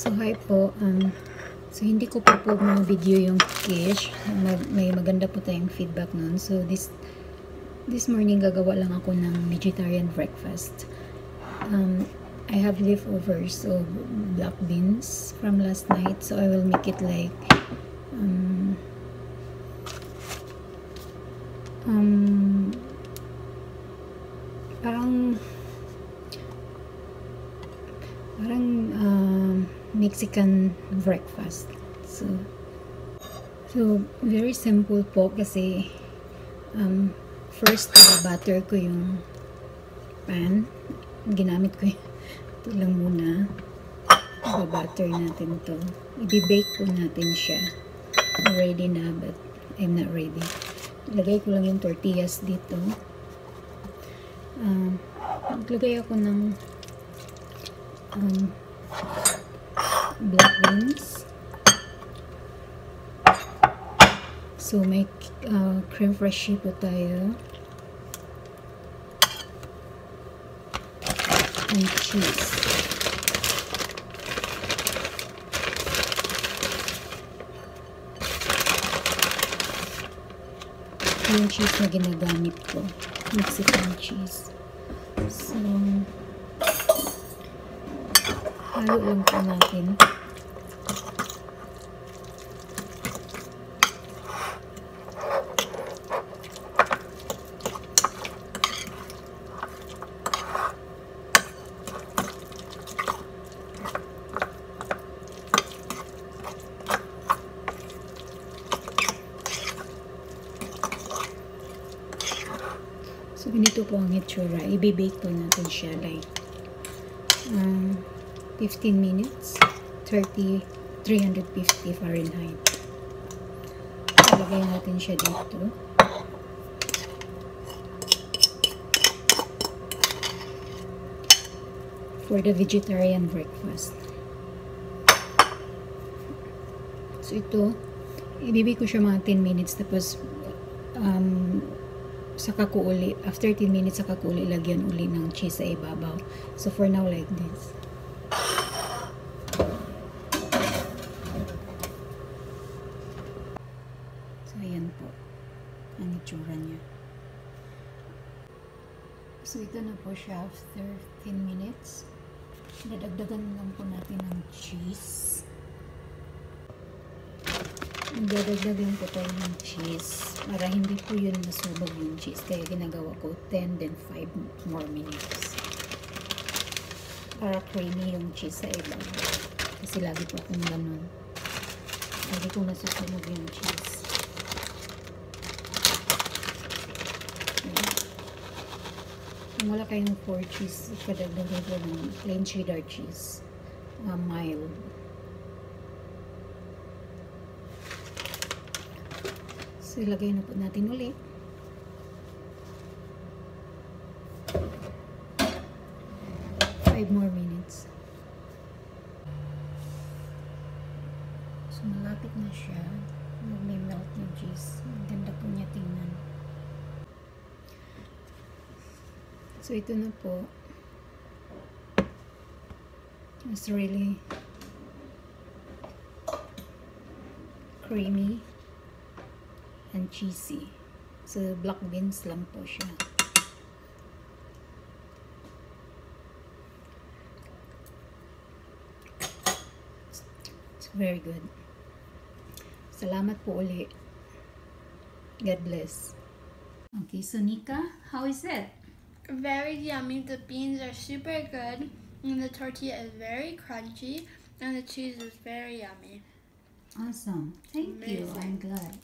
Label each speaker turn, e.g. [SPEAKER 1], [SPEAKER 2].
[SPEAKER 1] So, hi po. Um, so, hindi ko po po mga video yung quiche. Mag, may maganda po tayong feedback nun. So, this this morning gagawa lang ako ng vegetarian breakfast. Um, I have leftovers of black beans from last night. So, I will make it like um, um, parang um, Mexican breakfast. So, so very simple po kasi um, first butter ko yung pan. Ginamit ko yung ito lang muna. butter natin to. I-bake ko natin siya. Ready na but I'm not ready. Lagay ko lang yung tortillas dito. Um, maglagay ako ng um, black beans. So, make uh, cream fraiche po tayo. And cheese. Yung cheese na ginagamit ko. Mexican cheese. So, halo lang po natin. So, ganito po ang itsura. I-bake po natin siya like um, 15 minutes, 30, 350 Fahrenheit. Ilagay natin siya dito. For the vegetarian breakfast. So, ito, ibibig ko siya mga 10 minutes tapos um, saka ko uli, after 10 minutes saka ko uli lagyan uli ng cheese sa ibabaw. So for now like this. So ayan po. Ang itsura niya. So ito na po siya after 10 minutes. Dadagdagan lang po natin ng cheese. Magdadagdagan po tayo ng cheese para hindi po yun masubog yung cheese. Kaya ginagawa ko 10 then 5 more minutes. Para creamy yung cheese sa ibabaw. Kasi lagi po akong ganun. Lagi ko nasusunog yung cheese. Kung wala kayong 4 cheese, kadagdagan ko ng plain cheddar cheese. Uh, mild. So, ilagay na po natin ulit. Five more minutes. So, malapit na siya. May melt yung cheese. Ang ganda po niya tingnan. So, ito na po. It's really creamy and cheesy. So, black beans lang po siya. It's very good. Salamat po uli. God bless. Okay, so Nika, how is it?
[SPEAKER 2] Very yummy. The beans are super good, and the tortilla is very crunchy, and the cheese is very yummy.
[SPEAKER 1] Awesome. Thank you. I'm glad.